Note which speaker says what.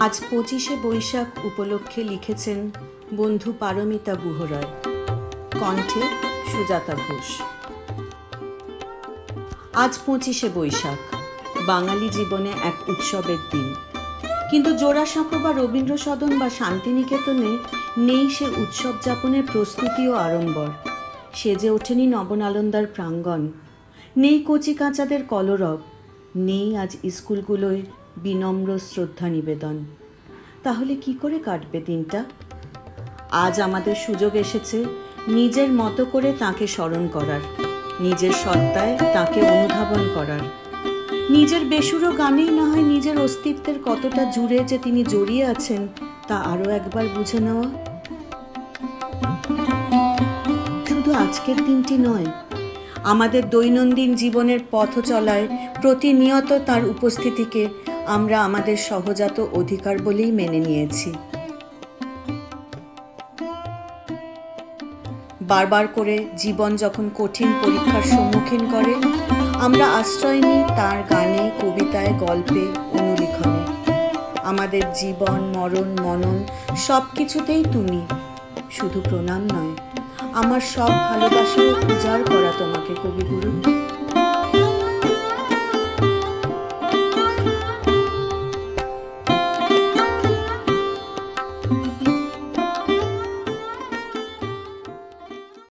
Speaker 1: আজ পঁচিশে বৈশাখ উপলক্ষে লিখেছেন বন্ধু পারমিতা গুহরায় কণ্ঠে সুজাতা ঘোষ। আজ পঁচিশে বৈশাখ, বাঙালি জীবনে এক উৎসবের দিন। কিন্তু জোড়াসাঁকো বা রবীন্দ্র সদন বা শান্তিনিকেতনে নেই সে উৎসব যাপনের প্রস্তুতি ও আড়ম্বর। সেজে ওঠেনি নবনালন্দার প্রাঙ্গণ। নেই কচি কাঁচাদের কলরব। নেই আজ স্কুলগুলোয় বিনম্র শ্রদ্ধা নিবেদন। তাহলে কি করে কাটবে দিনটা? আজ আমাদের সুযোগ এসেছে নিজের মতো করে তাকে স্মরণ করার, নিজের সত্তায় তাকে অনুধাবন করার। নিজের বেসুরো গানেই না হয় নিজের অস্তিত্বের কতটা জুড়ে যে তিনি জড়িয়ে আছেন, তা আরও একবার বুঝে নেওয়া। শুধু আজকের দিনটি নয় আমাদের দৈনন্দিন জীবনের পথ চলায় প্রতিনিয়ত তার উপস্থিতিকে আমরা আমাদের সহজাত অধিকার বলেই মেনে নিয়েছি। বারবার করে জীবন যখন কঠিন পরীক্ষার সম্মুখীন করে, আমরা আশ্রয় নিই তার গানে, কবিতায়, গল্পে, অনুলিখনে। আমাদের জীবন, মরণ, মনন সব কিছুতেই তুমি। শুধু প্রণাম নয়, আমার সব ভালোবাসা Bagi.